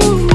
Ooh.